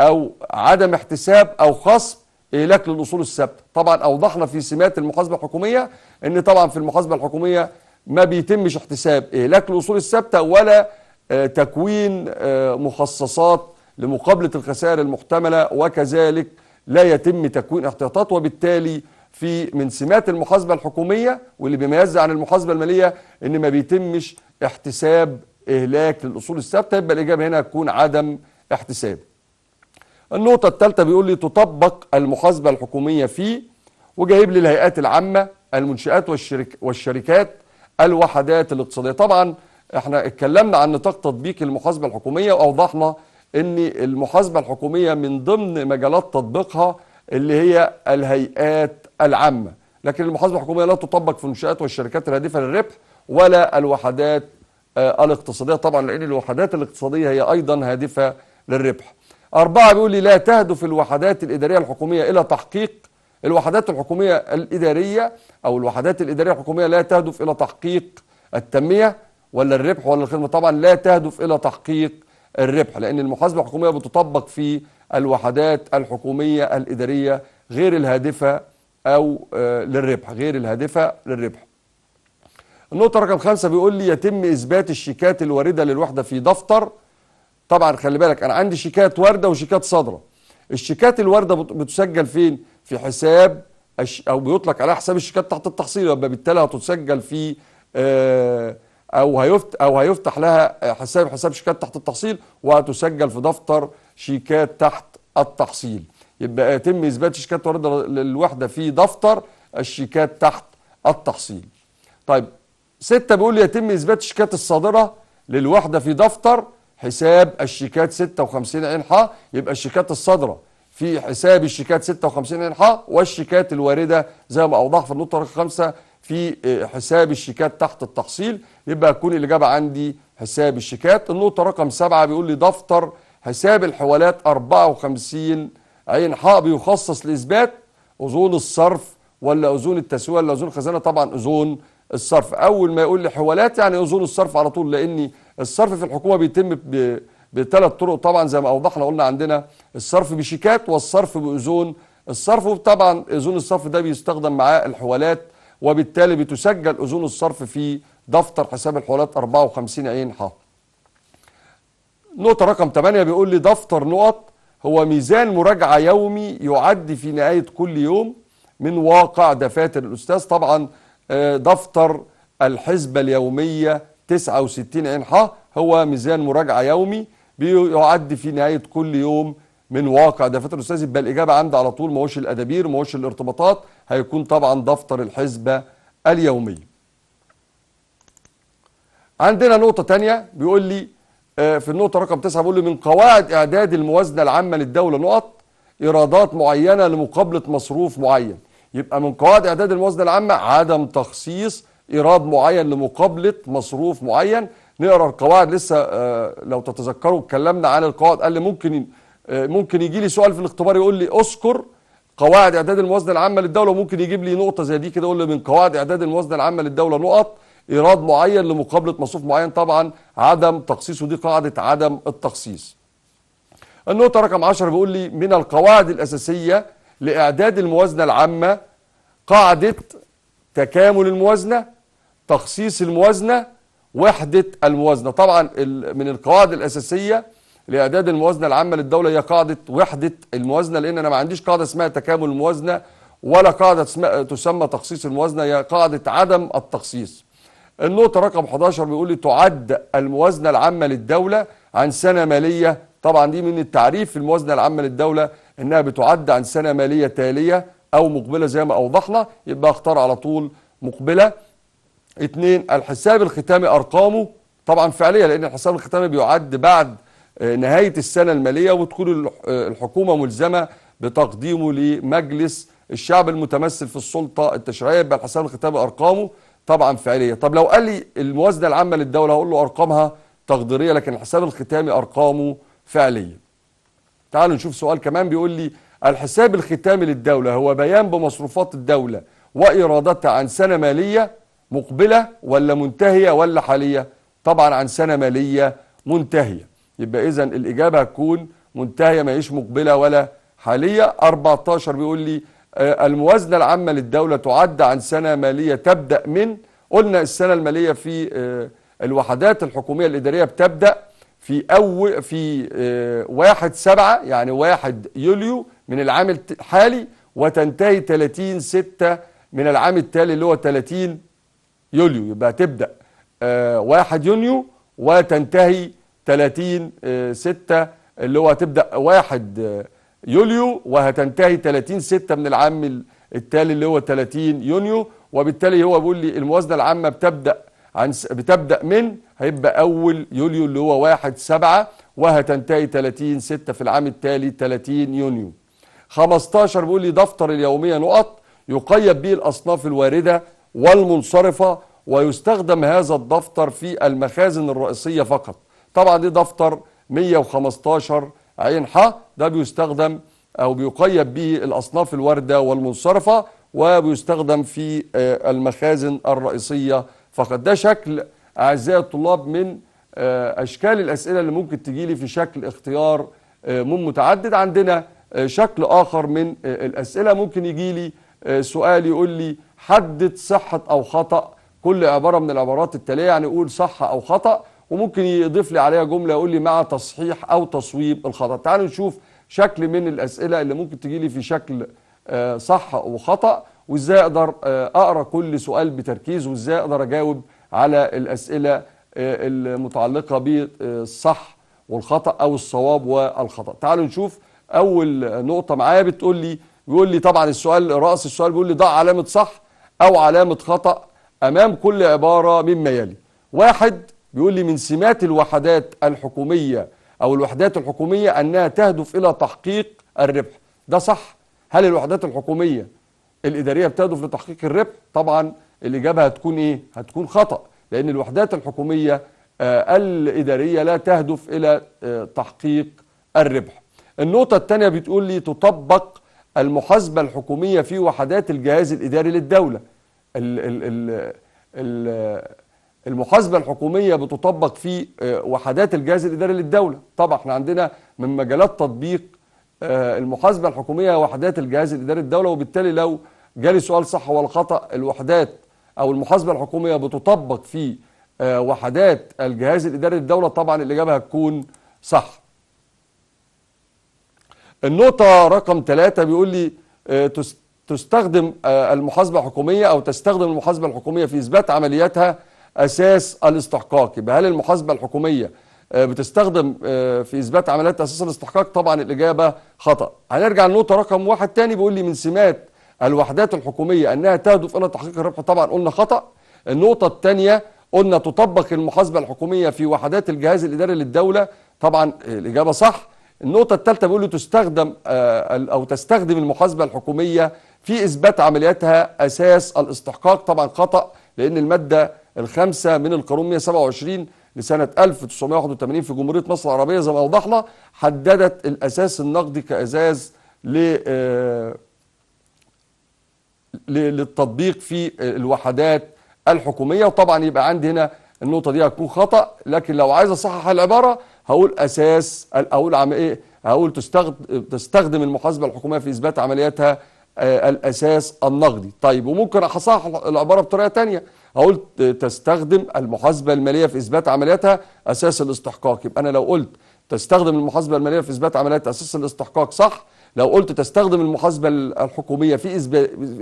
أو عدم احتساب أو خصم إهلاك للأصول الثابتة. طبعا أوضحنا في سمات المحاسبة الحكومية إن طبعا في المحاسبة الحكومية ما بيتمش احتساب إهلاك الاصول الثابتة ولا آه، تكوين آه، مخصصات لمقابلة الخسائر المحتملة وكذلك لا يتم تكوين احتياطات وبالتالي في من سمات المحاسبة الحكومية واللي بيميزها عن المحاسبة المالية إن ما بيتمش احتساب إهلاك للأصول الثابتة يبقى الإجابة هنا هتكون عدم احتساب. النقطة الثالثة بيقول لي تطبق المحاسبة الحكومية في وجايب لي الهيئات العامة المنشآت والشرك والشركات الوحدات الاقتصادية. طبعا إحنا اتكلمنا عن نطاق تطبيق المحاسبة الحكومية وأوضحنا إن المحاسبة الحكومية من ضمن مجالات تطبيقها اللي هي الهيئات العامة. لكن المحاسبة الحكومية لا تطبق في المنشآت والشركات الهادفة للربح ولا الوحدات آه، الاقتصادية. طبعا لأن الوحدات الاقتصادية هي أيضا هادفة للربح. أربعة بيقول لي لا تهدف الوحدات الإدارية الحكومية إلى تحقيق الوحدات الحكومية الإدارية أو الوحدات الإدارية الحكومية لا تهدف إلى تحقيق التنمية ولا الربح ولا الخدمة. طبعا لا تهدف إلى تحقيق الربح لأن المحاسبة الحكومية بتطبق في الوحدات الحكومية الإدارية غير الهادفة أو آه، للربح غير الهادفة للربح. النقطة رقم خمسة بيقول لي يتم إثبات الشيكات الواردة للوحدة في دفتر. طبعا خلي بالك أنا عندي شيكات واردة وشيكات صادرة. الشيكات الواردة بت- بتسجل فين؟ في حساب أو بيطلق عليها حساب الشيكات تحت التحصيل يبقى بالتالي هتسجل في آه، أو هيفتح أو هيفتح لها حساب حساب شيكات تحت التحصيل وهتسجل في دفتر شيكات تحت التحصيل. يبقى يتم إثبات الشيكات الواردة للوحدة في دفتر الشيكات تحت التحصيل. طيب ستة بيقول يتم إثبات الشيكات الصادرة للوحدة في دفتر حساب الشيكات 56 عين ح يبقى الشيكات الصادرة في حساب الشيكات 56 عين ح والشيكات الواردة زي ما أوضح في النقطة رقم خمسة في حساب الشيكات تحت التحصيل. يبقى تكون الإجابة عندي حساب الشيكات. النقطة رقم سبعة بيقول لي دفتر حساب الحوالات 54 عين ح بيخصص لإثبات أذون الصرف ولا أذون التسوية ولا أذون الخزانة. طبعا أذون الصرف. أول ما يقول لي حوالات يعني أذون الصرف على طول لأن الصرف في الحكومة بيتم بثلاث طرق. طبعا زي ما أوضحنا قلنا عندنا الصرف بشيكات والصرف بأذون الصرف. وطبعا أذون الصرف ده بيستخدم معاه الحوالات وبالتالي بتسجل أذون الصرف في دفتر حساب الحوالات 54 عين ح نقطة رقم 8 بيقول لي دفتر نقط هو ميزان مراجعة يومي يعد في نهاية كل يوم من واقع دفاتر الأستاذ. طبعا آه، دفتر الحسبة اليومية 69 عين ح هو ميزان مراجعة يومي بيعد في نهاية كل يوم من واقع دفاتر الأستاذ. يبقى الإجابة عندي على طول ما هوش الأدابير ما هوش الارتباطات هيكون طبعا دفتر الحسبة اليومية. عندنا نقطة تانية بيقول لي آه، في النقطة رقم تسعة بيقول لي من قواعد إعداد الموازنة العامة للدولة نقط إيرادات معينة لمقابلة مصروف معين. يبقى من قواعد إعداد الموازنة العامة عدم تخصيص إيراد معين لمقابلة مصروف معين. نقرأ القواعد لسه آه، لو تتذكروا اتكلمنا عن القواعد. قال لي ممكن آه، ممكن يجي لي سؤال في الاختبار يقول لي أذكر قواعد إعداد الموازنة العامة للدولة. وممكن يجيب لي نقطة زي دي كده يقول لي من قواعد إعداد الموازنة العامة للدولة نقط إيراد معين لمقابلة مصروف معين طبعا عدم تخصيصه دي قاعدة عدم التخصيص النقطة رقم 10 بيقول لي من القواعد الأساسية لإعداد الموازنة العامة قاعدة تكامل الموازنة تخصيص الموازنة وحدة الموازنة. طبعا من القواعد الأساسية لإعداد الموازنة العامة للدولة هي قاعدة وحدة الموازنة لأن أنا ما عنديش قاعدة اسمها تكامل الموازنة ولا قاعدة اسمها تسمى تخصيص الموازنة هي قاعدة عدم التخصيص. النقطة رقم 11 بيقول لي تعد الموازنة العامة للدولة عن سنة مالية. طبعا دي من التعريف في الموازنة العامة للدولة إنها بتعد عن سنة مالية تالية أو مقبلة زي ما أوضحنا. يبقى اختار على طول مقبلة. اتنين الحساب الختامي أرقامه طبعا فعلية لأن الحساب الختامي بيعد بعد آه، نهاية السنة المالية وتكون آه، الحكومة ملزمة بتقديمه لمجلس الشعب المتمثل في السلطة التشريعية. يبقى الحساب الختامي أرقامه طبعا فعلية طب لو قال لي الموازنة العامة للدولة هقول له أرقامها تقديرية لكن الحساب الختامي أرقامه فعلية تعالوا نشوف سؤال كمان بيقول لي الحساب الختامي للدولة هو بيان بمصروفات الدولة وإيراداتها عن سنة مالية مقبلة ولا منتهية ولا حالية؟ طبعا عن سنة مالية منتهية. يبقى إذا الإجابة هتكون منتهية ما هيش مقبلة ولا حالية. 14 بيقول لي الموازنة العامة للدولة تعد عن سنة مالية تبدأ من قلنا السنة المالية في آه، الوحدات الحكومية الإدارية بتبدأ في أول في آه، واحد سبعة يعني واحد يوليو من العام الحالي وتنتهي 30 ستة من العام التالي اللي هو 30 يوليو. يبقى تبدأ آه، واحد يونيو وتنتهي 30 آه، ستة اللي هو هتبدأ واحد آه، يوليو وهتنتهي 30 ستة من العام ال- التالي اللي هو 30 يونيو. وبالتالي هو بيقول لي الموازنة العامة بتبدأ عن بتبدأ من هيبقى أول يوليو اللي هو واحد سبعة وهتنتهي 30 ستة في العام التالي 30 يونيو. 15 بيقول لي دفتر اليومية نقط يقيد به الأصناف الواردة والمنصرفة ويستخدم هذا الدفتر في المخازن الرئيسية فقط. طبعا دي دفتر 115 عين ح ده بيستخدم أو بيقيد به الأصناف الواردة والمنصرفة وبيستخدم في آه، المخازن الرئيسية. فقط ده شكل أعزائي الطلاب من آه، أشكال الأسئلة اللي ممكن تجيلي في شكل اختيار آه، من متعدد عندنا شكل آخر من الأسئلة. ممكن يجيلي آه، سؤال يقول لي حدد صحة أو خطأ. كل عبارة من العبارات التالية يعني يقول صح أو خطأ. وممكن يضيف لي عليها جملة يقول لي مع تصحيح أو تصويب الخطأ. تعالوا نشوف شكل من الأسئلة اللي ممكن تجيلي في شكل آه، صح وخطأ وإزاي أقدر آه، أقرأ كل سؤال بتركيز وإزاي أقدر أجاوب على الأسئلة آه، المتعلقة بالصح والخطأ أو الصواب والخطأ. تعالوا نشوف أول نقطة معايا بتقول لي بيقول لي طبعا السؤال رأس السؤال بيقول لي ضع علامة صح أو علامة خطأ أمام كل عبارة مما يلي. واحد بيقول لي من سمات الوحدات الحكومية أو الوحدات الحكومية أنها تهدف إلى تحقيق الربح. ده صح. هل الوحدات الحكومية الإدارية بتهدف لتحقيق الربح؟ طبعا الإجابة هتكون إيه؟ هتكون خطأ لأن الوحدات الحكومية آه، الإدارية لا تهدف إلى آه، تحقيق الربح. النقطة الثانية بتقول لي تطبق المحاسبة الحكومية في وحدات الجهاز الإداري للدولة. ال ال ال ال المحاسبة الحكومية بتطبق في آه، وحدات الجهاز الإداري للدولة. طبعا إحنا عندنا من مجالات تطبيق آه، المحاسبة الحكومية وحدات الجهاز الإداري للدولة وبالتالي لو جالي سؤال صح ولا خطأ الوحدات أو المحاسبة الحكومية بتطبق في آه، وحدات الجهاز الإداري للدولة طبعا الإجابة هتكون صح. النقطة رقم ثلاثة بيقول لي تس- تستخدم المحاسبة الحكومية أو تستخدم المحاسبة الحكومية في إثبات عملياتها أساس الاستحقاق. يبقى هل المحاسبة الحكومية آه، بتستخدم آه، في إثبات عمليات أساس الاستحقاق؟ طبعا الإجابة خطأ. هنرجع للنقطة رقم واحد تاني بيقول لي من سمات الوحدات الحكومية أنها تهدف إلى تحقيق الربح. طبعا قلنا خطأ. النقطة الثانية قلنا تطبق المحاسبة الحكومية في وحدات الجهاز الإداري للدولة. طبعا الإجابة صح. النقطة الثالثة بيقول له تستخدم آه، أو تستخدم المحاسبة الحكومية في إثبات عملياتها أساس الاستحقاق. طبعا خطأ لأن المادة الخامسة من القانون 127 لسنة 1981 في جمهورية مصر العربية زي ما أوضحنا حددت الأساس النقدي كأساس آه، ل- للتطبيق في الوحدات الحكومية. وطبعا يبقى عندي هنا النقطة دي هتكون خطأ لكن لو عايز أصحح العبارة هقول أساس أقول عم إيه هقول تستخدم تستخدم المحاسبة الحكومية في إثبات عملياتها آه، الأساس النقدي. طيب وممكن أصحح العبارة بطريقة تانية. هقول ت- تستخدم المحاسبة المالية في إثبات عملياتها أساس الاستحقاق. يبقى أنا لو قلت تستخدم المحاسبة المالية في إثبات عمليات أساس الاستحقاق صح. لو قلت تستخدم المحاسبة الحكومية في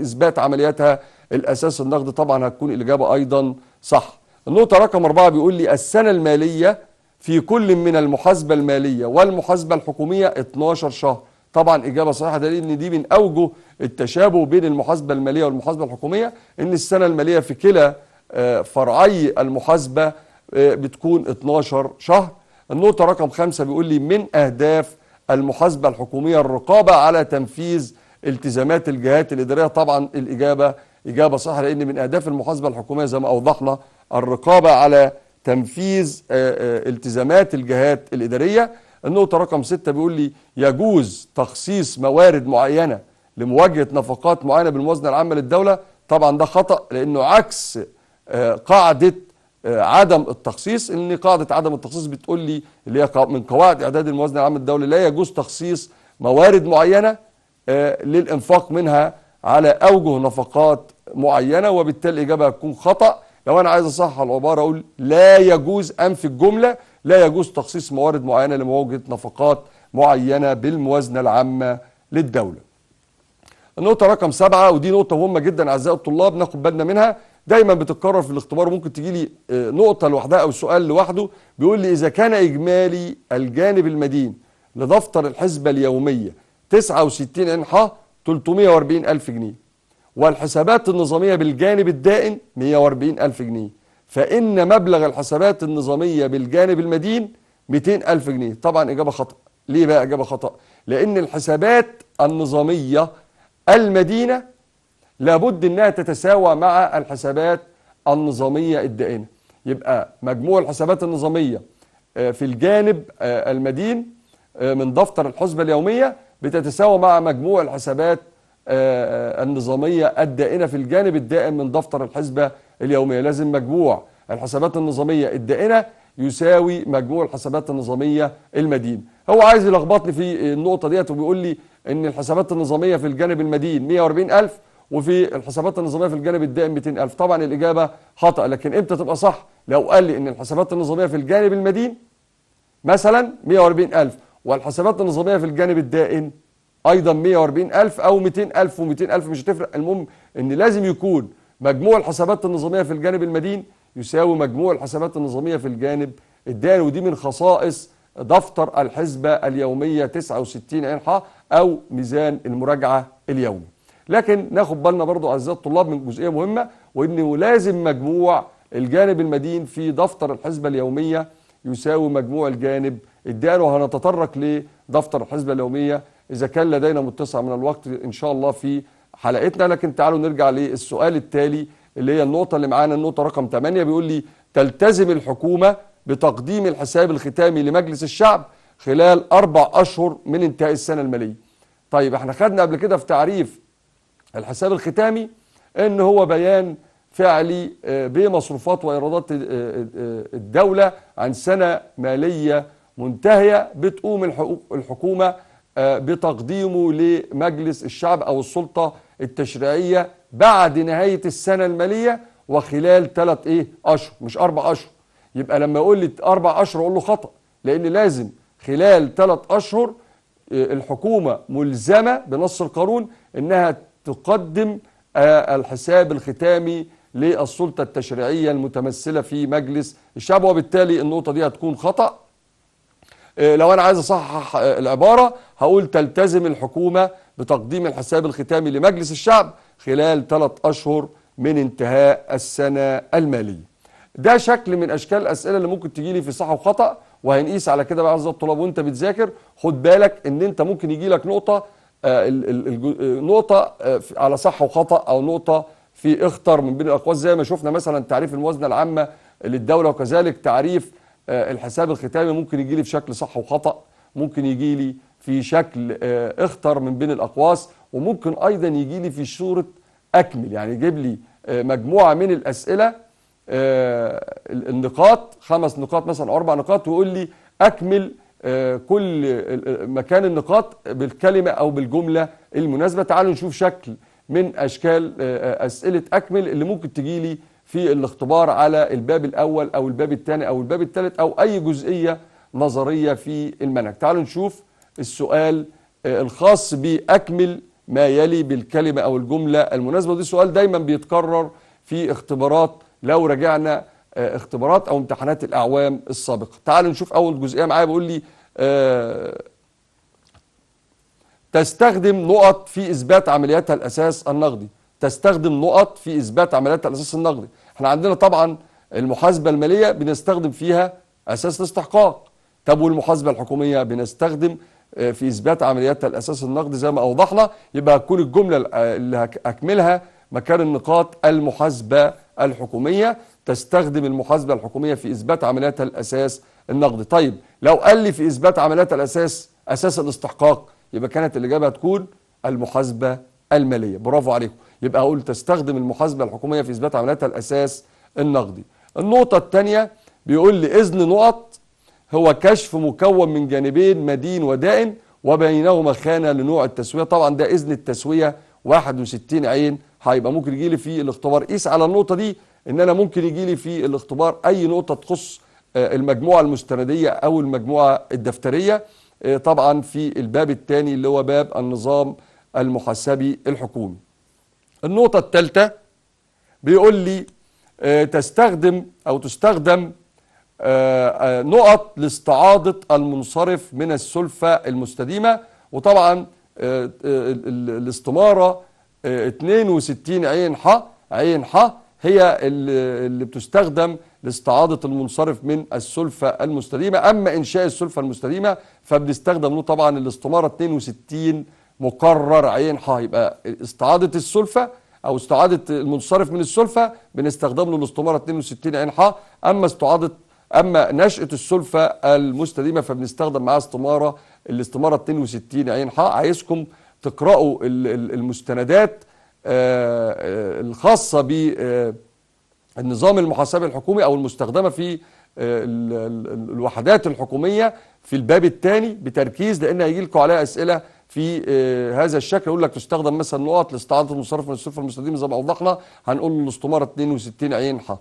إثبات عملياتها الأساس النقدي طبعا هتكون الإجابة أيضا صح. النقطة رقم أربعة بيقول لي السنة المالية في كل من المحاسبة المالية والمحاسبة الحكومية 12 شهر. طبعا إجابة صحيحة دليل إن دي من أوجه التشابه بين المحاسبة المالية والمحاسبة الحكومية إن السنة المالية في كلا آه، فرعي المحاسبة آه، بتكون 12 شهر. النقطة رقم خمسة بيقول لي من أهداف المحاسبة الحكومية الرقابة على تنفيذ التزامات الجهات الإدارية. طبعا الإجابة إجابة صح لأن من أهداف المحاسبة الحكومية زي ما أوضحنا الرقابة على تنفيذ آه، التزامات الجهات الإدارية. النقطة رقم ستة بيقول لي يجوز تخصيص موارد معينة لمواجهة نفقات معينة بالموازنة العامة للدولة؟ طبعا ده خطأ لأنه عكس آه، قاعدة آه، عدم التخصيص. إن قاعدة عدم التخصيص بتقول لي اللي هي من قواعد إعداد الموازنة العامة الدولي لا يجوز تخصيص موارد معينة آه، للإنفاق منها على أوجه نفقات معينة وبالتالي الاجابه هتكون خطأ. لو أنا عايز أصحح العبارة أقول لا يجوز أنفي الجملة لا يجوز تخصيص موارد معينة لمواجهه نفقات معينة بالموازنة العامة للدولة. النقطة رقم سبعة ودي نقطة مهمة جدا أعزائي الطلاب ناخد بالنا منها. دايما بتتكرر في الاختبار وممكن تجي لي آه، نقطة لوحدها أو سؤال لوحده. بيقول لي إذا كان إجمالي الجانب المدين لدفتر الحسبة اليومية 69 إنحاء 340 ألف جنيه والحسابات النظامية بالجانب الدائن 140 ألف جنيه. فإن مبلغ الحسابات النظامية بالجانب المدين 200 ألف جنيه. طبعا إجابة خطأ. ليه بقى إجابة خطأ؟ لأن الحسابات النظامية المدينة لابد إنها تتساوى مع الحسابات النظامية الدائنة. يبقى مجموع الحسابات النظامية آه، في الجانب آه، المدين آه، من دفتر الحسبة اليومية بتتساوى مع مجموع الحسابات النظامية الدائنة في الجانب الدائم من دفتر الحسبة اليومية. لازم مجموع الحسابات النظامية الدائنة يساوي مجموع الحسابات النظامية المدين. هو عايز يلخبطني في النقطة ديت وبيقول لي إن الحسابات النظامية في الجانب المدين 140000 وفي الحسابات النظامية في الجانب الدائم 200000 طبعا الإجابة خطأ لكن إمتى تبقى صح؟ لو قال لي إن الحسابات النظامية في الجانب المدين مثلا 140000 والحسابات النظامية في الجانب الدائن أيضا 140000 أو 200000 و200000 مش هتفرق. المهم إن لازم يكون مجموع الحسابات النظامية في الجانب المدين يساوي مجموع الحسابات النظامية في الجانب الدائن ودي من خصائص دفتر الحسبة اليومية 69 عين أو ميزان المراجعة اليومي. لكن ناخد بالنا برضو أعزائي الطلاب من جزئية مهمة وانه لازم مجموع الجانب المدين في دفتر الحسبة اليومية يساوي مجموع الجانب الدائن وهنتطرق لدفتر الحسبة اليومية إذا كان لدينا متسع من الوقت إن شاء الله في حلقتنا. لكن تعالوا نرجع للسؤال التالي اللي هي النقطة اللي معانا النقطة رقم 8 بيقول لي تلتزم الحكومة بتقديم الحساب الختامي لمجلس الشعب خلال أربع أشهر من انتهاء السنة المالية. طيب إحنا خدنا قبل كده في تعريف الحساب الختامي إن هو بيان فعلي آه، بمصروفات وإيرادات آه، آه، الدولة عن سنة مالية منتهية بتقوم الحكومة آه، بتقديمه لمجلس الشعب أو السلطة التشريعية بعد نهاية السنة المالية وخلال ثلاث إيه أشهر مش أربع أشهر. يبقى لما يقول لي أربع أشهر أقول له خطأ لأن لازم خلال ثلاث أشهر آه، الحكومة ملزمة بنص القانون إنها تقدم آه، الحساب الختامي للسلطة التشريعية المتمثلة في مجلس الشعب وبالتالي النقطة دي هتكون خطأ. آه، لو أنا عايز أصحح آه، العبارة هقول تلتزم الحكومة بتقديم الحساب الختامي لمجلس الشعب خلال ثلاث أشهر من انتهاء السنة المالية. ده شكل من أشكال الأسئلة اللي ممكن تجي لي في صح وخطأ وهنقيس على كده بقى الطلاب وأنت بتذاكر خد بالك إن أنت ممكن يجي لك نقطة آه نقطة على صح وخطأ أو نقطة في اختر من بين الاقواس زي ما شفنا مثلا تعريف الموازنة العامة للدولة وكذلك تعريف آه، الحساب الختامي ممكن يجي لي في شكل صح وخطأ ممكن يجي لي في شكل آه، اختر من بين الأقواس وممكن أيضا يجي لي في صورة أكمل. يعني يجيب لي آه، مجموعة من الأسئلة النقاط خمس نقاط مثلا أو أربع نقاط ويقول لي أكمل كل مكان النقاط بالكلمة أو بالجملة المناسبة. تعالوا نشوف شكل من أشكال أسئلة أكمل اللي ممكن تجي لي في الاختبار على الباب الأول أو الباب الثاني أو الباب الثالث أو أي جزئية نظرية في المنهج. تعالوا نشوف السؤال آه، الخاص بأكمل ما يلي بالكلمة أو الجملة المناسبة. ودي سؤال دايما بيتكرر في اختبارات لو رجعنا آه، اختبارات أو امتحانات الأعوام السابقة. تعالوا نشوف أول جزئية معايا بيقول لي آه، تستخدم نقط في إثبات عملياتها الأساس النقدي. تستخدم نقط في إثبات عملياتها الأساس النقدي. إحنا عندنا طبعا المحاسبة المالية بنستخدم فيها أساس الاستحقاق. طب والمحاسبة الحكومية بنستخدم آه، في إثبات عملياتها الأساس النقدي زي ما أوضحنا يبقى هتكون الجملة اللي هكملها مكان النقاط المحاسبة الحكومية تستخدم المحاسبة الحكومية في إثبات عملياتها الأساس النقدي طيب لو قال لي في إثبات عمليات الأساس أساس الاستحقاق يبقى كانت الإجابة هتكون المحاسبة المالية. برافو عليكم. يبقى أقول تستخدم المحاسبة الحكومية في إثبات عملياتها الأساس النقدي. النقطة الثانية بيقول لي إذن نقط هو كشف مكون من جانبين مدين ودائن وبينهما خانة لنوع التسوية. طبعا ده إذن التسوية 61 عين. هيبقى ممكن يجي لي في الاختبار. قيس على النقطة دي إن أنا ممكن يجي لي في الاختبار أي نقطة تخص آه، المجموعة المستندية أو المجموعة الدفترية. آه، طبعا في الباب الثاني اللي هو باب النظام المحاسبي الحكومي. النقطة الثالثة بيقول لي آه، تستخدم أو تستخدم آه، آه، نقط لاستعاضة المنصرف من السلفة المستديمة. وطبعا الاستمارة 62 عين ح عين ح هي اللي بتستخدم لاستعاضة المنصرف من السلفة المستديمة. أما إنشاء السلفة المستديمة فبنستخدم له طبعا الاستمارة 62 مقرر عين ح يبقى استعاضة السلفة أو استعادة المنصرف من السلفة بنستخدم له الاستمارة 62 عين ح أما استعاضة أما نشأة السلفة المستديمة فبنستخدم معاها استماره الاستمارة 62 عين ح عايزكم تقرأوا ال- ال- المستندات آه، آه، الخاصة ب آه، المحاسبي الحكومي أو المستخدمة في ال- ال- الوحدات الحكومية في الباب الثاني بتركيز لأن هيجي لكم عليها أسئلة في آه، هذا الشكل. يقول لك تستخدم مثلا نقط لاستعاده المصرف من الصفر المستديم زي ما اوضحنا هنقول الاستماره 62 عين ح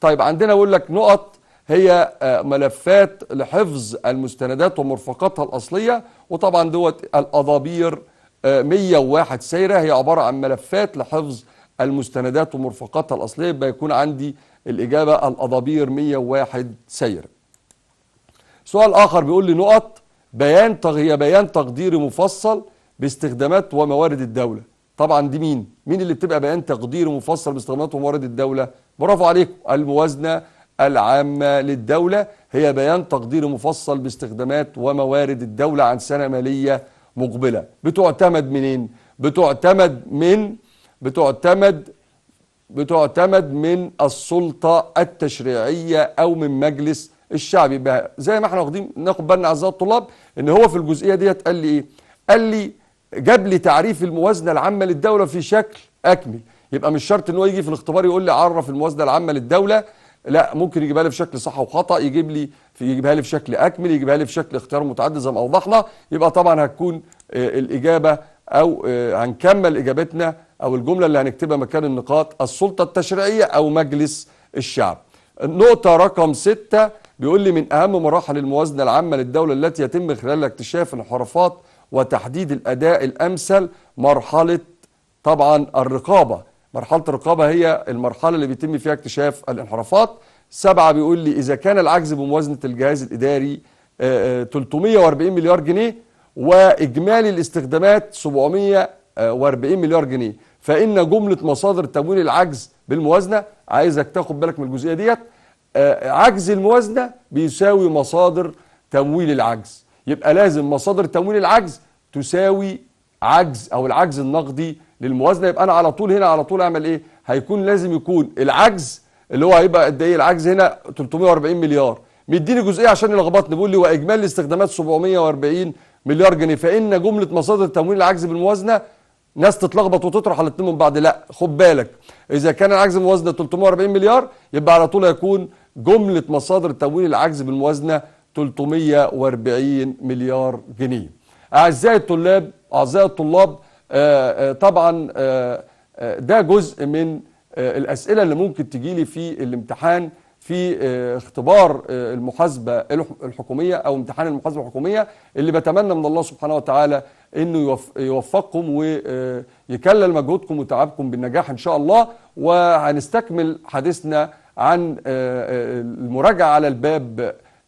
طيب عندنا يقول لك نقط هي آه، ملفات لحفظ المستندات ومرفقاتها الأصلية. وطبعا دوت الأضابير آه، 101 سيره هي عبارة عن ملفات لحفظ المستندات ومرفقاتها الأصلية. يبقى يكون عندي الإجابة الأضابير 101 سيره. سؤال آخر بيقول لي نقط بيان هي بيان تقديري مفصل باستخدامات وموارد الدولة. طبعا دي مين؟ مين اللي بتبقى بيان تقديري مفصل باستخدامات وموارد الدولة؟ برافو عليكم الموازنة العامة للدولة هي بيان تقديري مفصل باستخدامات وموارد الدولة عن سنة مالية مقبلة. بتعتمد منين؟ بتعتمد من بتعتمد بتعتمد من السلطة التشريعية أو من مجلس الشعب يبقى زي ما إحنا واخدين ناخد بالنا أعزائي الطلاب إن هو في الجزئية ديت قال لي إيه؟ قال لي جاب لي تعريف الموازنة العامة للدولة في شكل أكمل. يبقى مش شرط إن هو يجي في الاختبار يقول لي عرف الموازنة العامة للدولة. لا ممكن يجيبها لي في شكل صح وخطأ يجيب لي في يجيبها لي في شكل أكمل يجيبها لي في شكل اختيار متعدد زي ما أوضحنا. يبقى طبعا هتكون آه، الإجابة أو آه، هنكمل إجابتنا أو الجملة اللي هنكتبها مكان النقاط السلطة التشريعية أو مجلس الشعب. النقطة رقم ستة بيقول لي من أهم مراحل الموازنة العامة للدولة التي يتم خلالها اكتشاف الانحرافات وتحديد الأداء الأمثل مرحلة طبعا الرقابة. مرحلة الرقابة هي المرحلة اللي بيتم فيها اكتشاف الانحرافات. سبعة بيقول لي إذا كان العجز بموازنة الجهاز الإداري آه، آه، 340 مليار جنيه وإجمالي الاستخدامات 740 مليار جنيه. فإن جملة مصادر تمويل العجز بالموازنة عايزك تاخد بالك من الجزئية ديت. آه، عجز الموازنة بيساوي مصادر تمويل العجز. يبقى لازم مصادر تمويل العجز تساوي عجز أو العجز النقدي للموازنة. يبقى أنا على طول هنا على طول أعمل إيه؟ هيكون لازم يكون العجز اللي هو هيبقى قد إيه؟ العجز هنا 340 مليار. مديني جزئية عشان يلخبطني. بيقول لي واجمالي الاستخدامات 740 مليار جنيه. فإن جملة مصادر تمويل العجز بالموازنة ناس تتلخبط وتطرح الاثنين من بعض. لا خد بالك. إذا كان العجز بالموازنه 340 مليار يبقى على طول هيكون جملة مصادر تمويل العجز بالموازنة 340 مليار جنيه. أعزائي الطلاب أعزائي الطلاب آه، آه، طبعا آه، ده جزء من الأسئلة اللي ممكن تجي لي في الامتحان في اختبار آه، المحاسبة الح- الحكومية أو امتحان المحاسبة الحكومية اللي بتمنى من الله سبحانه وتعالى إنه يوف- يوفقكم ويكلل مجهودكم وتعبكم بالنجاح إن شاء الله. وهنستكمل حديثنا عن آه، آه، المراجعة على الباب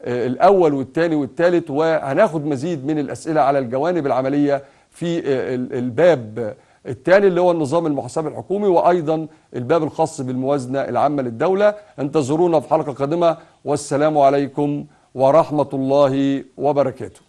آه، الأول والثاني والثالث وهناخد مزيد من الأسئلة على الجوانب العملية في ال- الباب الثاني اللي هو النظام المحاسبي الحكومي وأيضا الباب الخاص بالموازنة العامة للدولة. انتظرونا في حلقة قادمة والسلام عليكم ورحمة الله وبركاته.